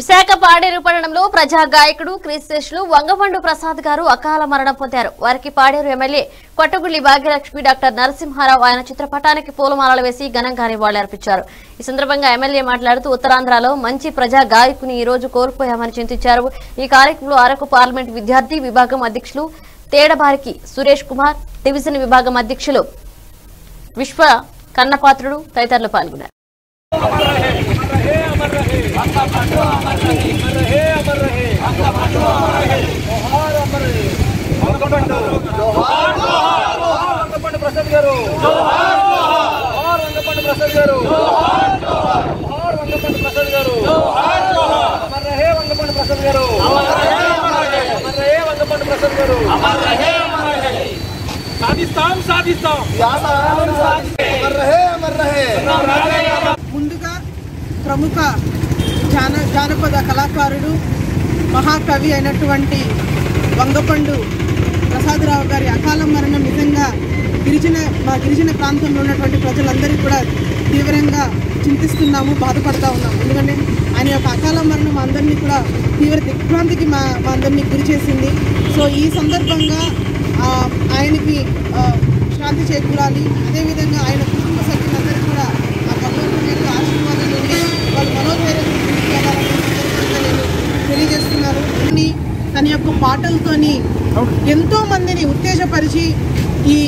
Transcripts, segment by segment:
విశాఖ పాడేరు పట్టణంలో ప్రజా గాయకుడు క్రీస్తేశులు వంగపండు ప్రసాద్ గారు అకాల మరణం పొందారు. వారికి పాడేరు ఎమ్మెల్యే కొట్టగుళ్ళి భాగ్యలక్ష్మి డాక్టర్ నరసింహారావు ఆయన చిత్రపటానికి పూలమాలలు వేసి ఘనంగా నివాళులర్పించారు. ఈ సందర్భంగా ఎమ్మెల్యే మాట్లాడుతూ ఉత్తరాంధ్రలో మంచి ప్రజా గాయకుని ఈ రోజు కోల్పోయామని చింతించారు. ఈ కార్యక్రమంలో అరకు పార్లమెంట్ విద్యార్థి విభాగం అధ్యక్షులు తేడబారికి సురేష్ కుమార్ డివిజన్ విభాగం అధ్యక్షులు విశ్వ కన్నపాత్రుడు తదితరులు పాల్గొన్నారు. अमर रहे आपका भाटो अमर रहे। अमर रहे आपका भाटो अमर रहे जोहार अमर रहे भगवंत जोहार जोहार भगवंत प्रसाद करो जोहार जोहार भगवंत प्रसाद करो जोहार जोहार भगवंत प्रसाद करो जोहार जोहार अमर रहे भगवंत प्रसाद करो अमर रहे अमर रहे अमर रहे भगवंत प्रसाद करो अमर रहे अमर रहे साधिस्तान साधिस्तान या सारा ప్రముఖ జాన జానపద కళాకారుడు మహాకవి అయినటువంటి వంగపండు ప్రసాదరావు గారి అకాల మరణం నిజంగా గిరిజన మా గిరిజన ప్రాంతంలో ఉన్నటువంటి ప్రజలందరికీ కూడా తీవ్రంగా చింతిస్తున్నాము బాధపడతా ఉన్నాము. ఎందుకంటే ఆయన యొక్క అకాల మరణం మా అందరినీ కూడా తీవ్ర దిగ్భ్రాంతికి మా మా అందరినీ గురి చేసింది. సో ఈ సందర్భంగా ఆయనకి శాంతి చేకూరాలి. అదేవిధంగా ఆయన కుటుంబ సభ్యులందరూ కూడా ఆ భగవంతుని యొక్క ఆశీర్వాదం నుండి వాళ్ళ మనోధైర్యం తీసుకెళ్ళాలని సందర్భంగా నేను తెలియజేస్తున్నాను తన యొక్క పాటలతోని ఎంతో మందిని ఉత్తేజపరిచి ఈ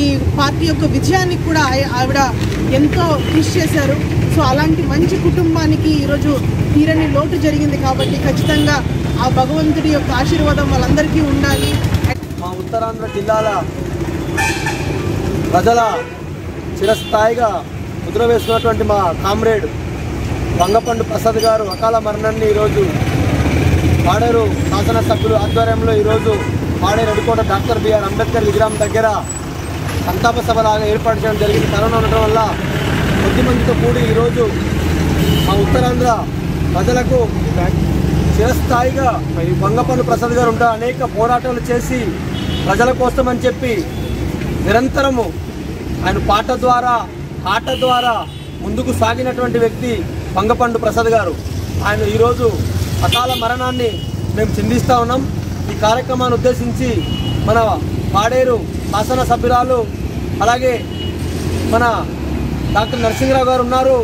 ఈ పార్టీ యొక్క విజయానికి కూడా ఆవిడ ఎంతో కృషి చేశారు. సో అలాంటి మంచి కుటుంబానికి ఈరోజు తీరని లోటు జరిగింది కాబట్టి ఖచ్చితంగా ఆ భగవంతుడి యొక్క ఆశీర్వాదం వాళ్ళందరికీ ఉండాలి. మా ఉత్తరాంధ్ర జిల్లాల ప్రజల చిరస్థాయిగా ముద్ర వేసినటువంటి మా కామ్రేడ్ వంగపండు ప్రసాద్ గారు అకాల మరణాన్ని ఈరోజు పాడేరు శాసనసభ్యులు ఆధ్వర్యంలో ఈరోజు Paderu Adukota doctor B R Ambedkar విగ్రహం దగ్గర సంతాప సభ లాగా ఏర్పాటు చేయడం జరిగింది. కరోనా ఉండటం వల్ల కొద్ది మందితో కూడి ఈరోజు మా ఉత్తరాంధ్ర ప్రజలకు చిరస్థాయిగా వంగపల్లి ప్రసాద్ గారు ఉంటా అనేక పోరాటాలు చేసి ప్రజల కోసం అని చెప్పి నిరంతరము ఆయన పాట ద్వారా ఆట ద్వారా ముందుకు సాగినటువంటి వ్యక్తి వంగపండు ప్రసాద్ గారు. ఆయన ఈరోజు అకాల మరణాన్ని మేము చిందిస్తూ ఉన్నాం. ఈ కార్యక్రమాన్ని ఉద్దేశించి మన పాడేరు శాసన సభ్యురాలు అలాగే మన డాక్టర్ నరసింహరావు గారు ఉన్నారు.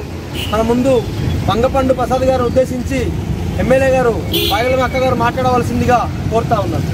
మన ముందు వంగపండు ప్రసాద్ గారు ఉద్దేశించి ఎమ్మెల్యే గారు బాయలమ్మ అక్క గారు మాట్లాడవలసిందిగా కోరుతా ఉన్నారు